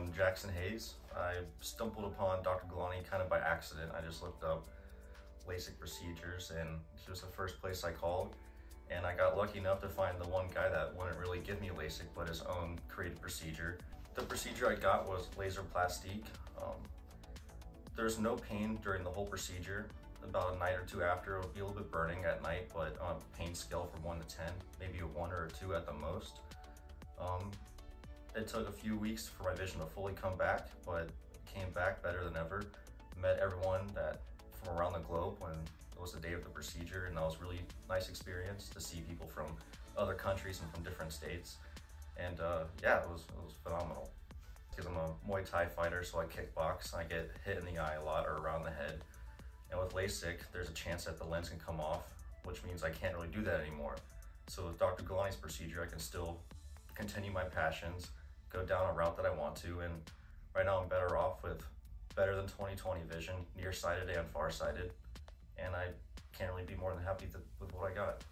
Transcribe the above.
I'm Jackson Hayes. I stumbled upon Dr. Gulani kind of by accident. I just looked up LASIK procedures and he was the first place I called. And I got lucky enough to find the one guy that wouldn't really give me LASIK, but his own created procedure. The procedure I got was LaZrPlastique. Um, there's no pain during the whole procedure. About a night or two after, it'll be a little bit burning at night, but on a pain scale from one to 10, maybe a one or a two at the most. Um, it took a few weeks for my vision to fully come back, but came back better than ever. Met everyone that from around the globe when it was the day of the procedure, and that was really nice experience to see people from other countries and from different states. And uh, yeah, it was, it was phenomenal. Because I'm a Muay Thai fighter, so I kickbox, and I get hit in the eye a lot or around the head. And with LASIK, there's a chance that the lens can come off, which means I can't really do that anymore. So with Dr. Gulani's procedure, I can still continue my passions, go down a route that I want to, and right now I'm better off with better than 20/20 vision, nearsighted and farsighted, and I can't really be more than happy with what I got.